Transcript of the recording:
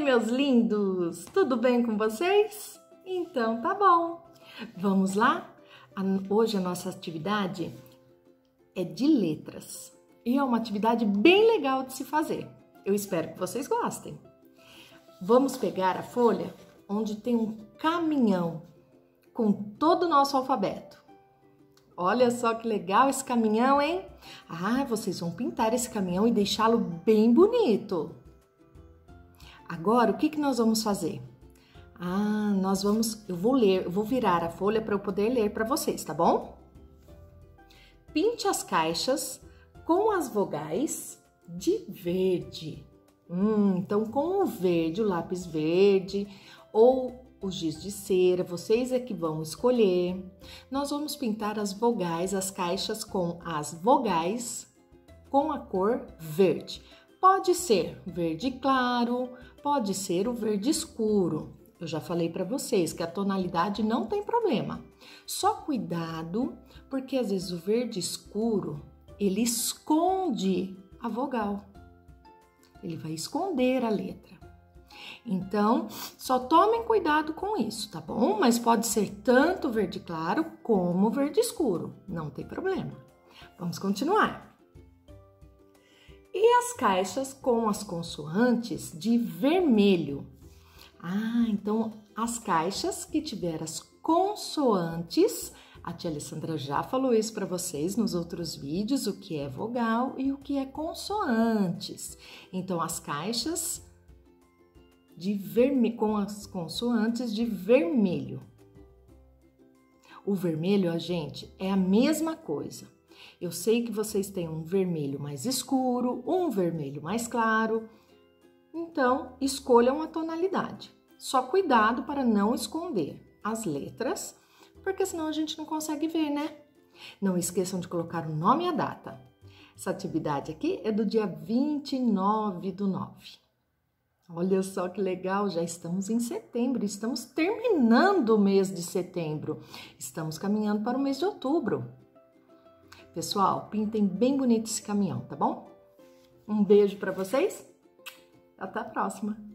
meus lindos! Tudo bem com vocês? Então tá bom. Vamos lá? Hoje a nossa atividade é de letras e é uma atividade bem legal de se fazer. Eu espero que vocês gostem. Vamos pegar a folha onde tem um caminhão com todo o nosso alfabeto. Olha só que legal esse caminhão, hein? Ah, vocês vão pintar esse caminhão e deixá-lo bem bonito. Agora, o que, que nós vamos fazer? Ah, nós vamos, eu vou ler, eu vou virar a folha para eu poder ler para vocês, tá bom? Pinte as caixas com as vogais de verde. Hum, então com o verde, o lápis verde ou o giz de cera, vocês é que vão escolher. Nós vamos pintar as vogais, as caixas com as vogais com a cor verde. Pode ser verde claro, pode ser o verde escuro. Eu já falei para vocês que a tonalidade não tem problema. Só cuidado, porque às vezes o verde escuro, ele esconde a vogal. Ele vai esconder a letra. Então, só tomem cuidado com isso, tá bom? Mas pode ser tanto verde claro como verde escuro, não tem problema. Vamos continuar. E as caixas com as consoantes de vermelho? Ah, então as caixas que tiver as consoantes, a tia Alessandra já falou isso para vocês nos outros vídeos, o que é vogal e o que é consoantes. Então as caixas de vermelho, com as consoantes de vermelho. O vermelho, a gente, é a mesma coisa. Eu sei que vocês têm um vermelho mais escuro, um vermelho mais claro. Então, escolham a tonalidade. Só cuidado para não esconder as letras, porque senão a gente não consegue ver, né? Não esqueçam de colocar o nome e a data. Essa atividade aqui é do dia 29 do 9. Olha só que legal, já estamos em setembro, estamos terminando o mês de setembro, estamos caminhando para o mês de outubro. Pessoal, pintem bem bonito esse caminhão, tá bom? Um beijo para vocês, até a próxima!